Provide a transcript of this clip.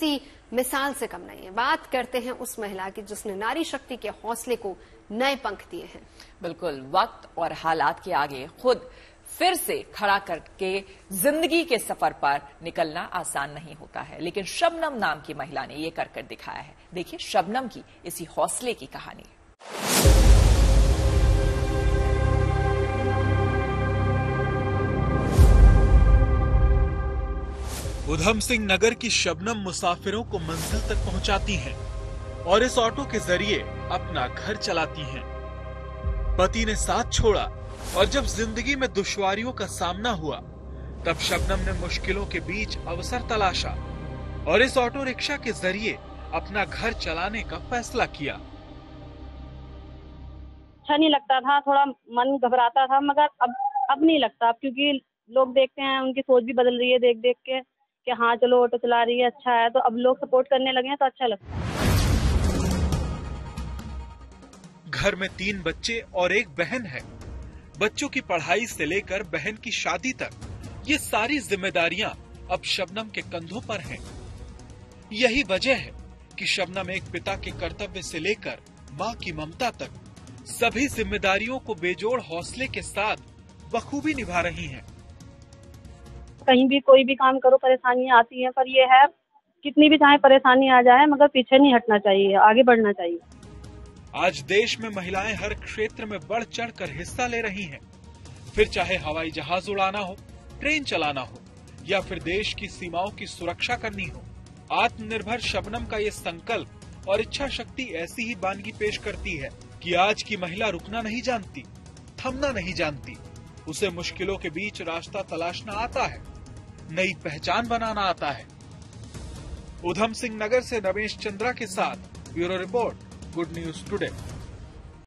किसी मिसाल से कम नहीं है। बात करते हैं उस महिला की जिसने नारी शक्ति के हौसले को नए पंख दिए हैं। बिल्कुल, वक्त और हालात के आगे खुद फिर से खड़ा करके ज़िंदगी के सफ़र पर निकलना आसान नहीं होता है। लेकिन शबनम नाम की महिला ने ये कर कर दिखाया है। देखिए, शबनम की इसी हौसले की कहानी। उधम सिंह नगर की शबनम मुसाफिरों को मंजिल तक पहुंचाती हैं और इस ऑटो के ज़रिए अपना घर चलाती हैं। पति ने साथ छोड़ा और जब ज़िंदगी में दुश्वारियों का सामना हुआ, तब शबनम ने मुश्किलों के बीच अवसर तलाशा और इस ऑटो रिक्शा के ज़रिए अपना घर चलाने का फैसला किया अच्छा नहीं लगता था, थोड़ा मन घबराता था, मगर अब अब नहीं लगता क्योंकि लोग देखते हैं, उनकी सोच भी बदल रही है देख देख के कि हाँ चलो ऑटो चला रही है अच्छा है तो अब लोग सपोर्ट करने लगे हैं तो अच्छा लगता है घर में तीन बच्चे और एक बहन है बच्चों की पढ़ाई से लेकर बहन की शादी तक, ये सारी जिम्मेदारियाँ अब शबनम के कंधों पर हैं। यही वजह है कि शबनम एक पिता के कर्तव्य से लेकर माँ की ममता तक सभी जिम्मेदारियों को बेजोड़ हौसले के साथ बखूबी निभा रही हैं। कहीं भी कोई भी काम करो, परेशानियाँ आती हैं, पर ये है, कितनी भी चाहे परेशानी आ जाए, मगर पीछे नहीं हटना चाहिए, आगे बढ़ना चाहिए। आज देश में महिलाएँ हर क्षेत्र में बढ़ चढ़ कर हिस्सा ले रही हैं। फिर चाहे हवाई जहाज़ उड़ाना हो, ट्रेन चलाना हो, या फिर देश की सीमाओं की सुरक्षा करनी हो, आत्मनिर्भर शबनम का ये संकल्प और इच्छा शक्ति ऐसी ही बानगी पेश करती है कि आज की महिला रुकना नहीं जानती, थमना नहीं जानती। उसे मुश्किलों के बीच रास्ता तलाशना आता है। नई पहचान बनाना आता है। उधम सिंह नगर से रमेश चंद्रा के साथ bureau report, good news today.